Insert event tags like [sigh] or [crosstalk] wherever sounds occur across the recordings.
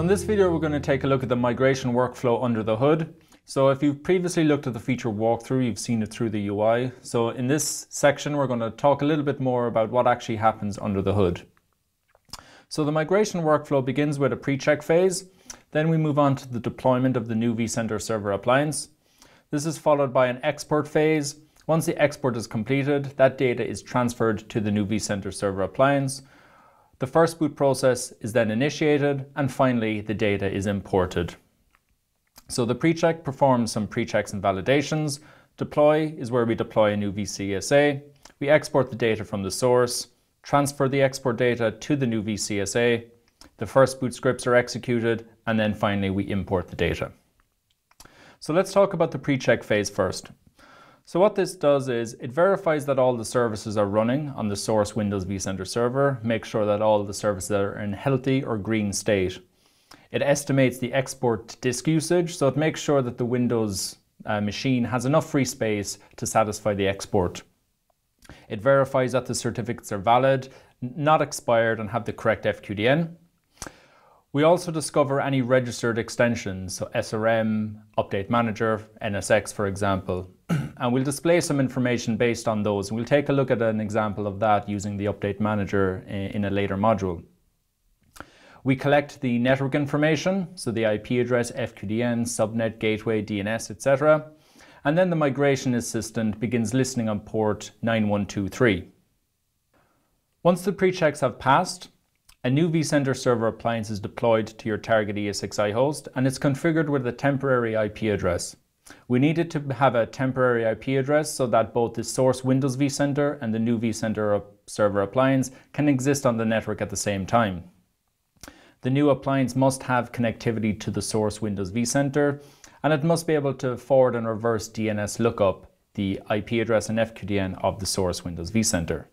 in this video, we're going to take a look at the migration workflow under the hood. So if you've previously looked at the feature walkthrough, you've seen it through the UI. So in this section, we're going to talk a little bit more about what actually happens under the hood. So the migration workflow begins with a pre-check phase. Then we move on to the deployment of the new vCenter server appliance. This is followed by an export phase. Once the export is completed, that data is transferred to the new vCenter server appliance. The first boot process is then initiated, and finally the data is imported. So the pre-check performs some pre-checks and validations. Deploy is where we deploy a new VCSA. We export the data from the source, transfer the export data to the new VCSA. The first boot scripts are executed, and then finally we import the data. So let's talk about the pre-check phase first. So what this does is it verifies that all the services are running on the source Windows vCenter server, make sure that all the services are in healthy or green state. It estimates the export disk usage, so it makes sure that the Windows uh, machine has enough free space to satisfy the export. It verifies that the certificates are valid, not expired, and have the correct FQDN. We also discover any registered extensions, so SRM, Update Manager, NSX, for example. [clears throat] and we'll display some information based on those. We'll take a look at an example of that using the Update Manager in a later module. We collect the network information, so the IP address, FQDN, subnet, gateway, DNS, etc. And then the migration assistant begins listening on port 9123. Once the pre-checks have passed, a new vCenter server appliance is deployed to your target ESXi host and it's configured with a temporary IP address. We needed to have a temporary IP address so that both the source Windows vCenter and the new vCenter server appliance can exist on the network at the same time. The new appliance must have connectivity to the source Windows vCenter and it must be able to forward and reverse DNS lookup the IP address and FQDN of the source Windows vCenter.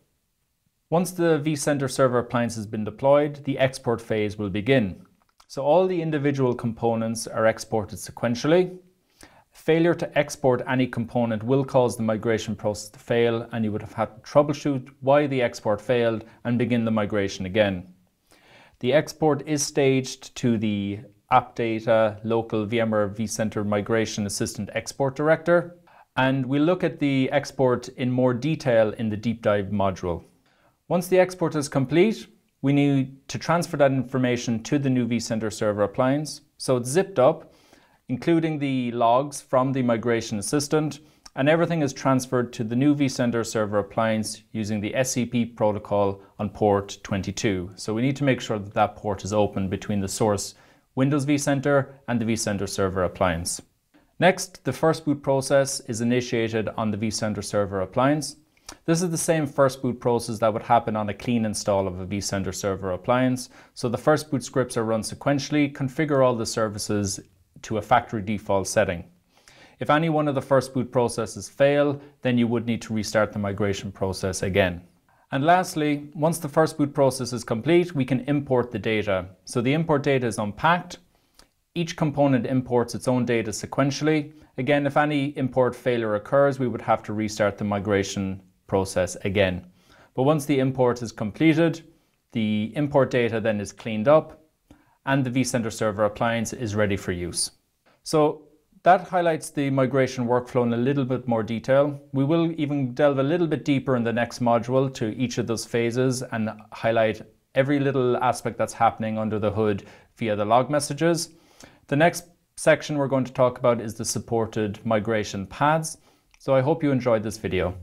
Once the vCenter server appliance has been deployed, the export phase will begin. So all the individual components are exported sequentially Failure to export any component will cause the migration process to fail and you would have had to troubleshoot why the export failed and begin the migration again. The export is staged to the AppData local VMware vCenter Migration Assistant Export Director and we'll look at the export in more detail in the deep dive module. Once the export is complete, we need to transfer that information to the new vCenter server appliance. So it's zipped up including the logs from the migration assistant, and everything is transferred to the new vCenter server appliance using the SCP protocol on port 22. So we need to make sure that that port is open between the source Windows vCenter and the vCenter server appliance. Next, the first boot process is initiated on the vCenter server appliance. This is the same first boot process that would happen on a clean install of a vCenter server appliance. So the first boot scripts are run sequentially, configure all the services to a factory default setting. If any one of the first boot processes fail, then you would need to restart the migration process again. And lastly, once the first boot process is complete, we can import the data. So the import data is unpacked. Each component imports its own data sequentially. Again, if any import failure occurs, we would have to restart the migration process again. But once the import is completed, the import data then is cleaned up and the vCenter server appliance is ready for use. So that highlights the migration workflow in a little bit more detail. We will even delve a little bit deeper in the next module to each of those phases and highlight every little aspect that's happening under the hood via the log messages. The next section we're going to talk about is the supported migration paths. So I hope you enjoyed this video.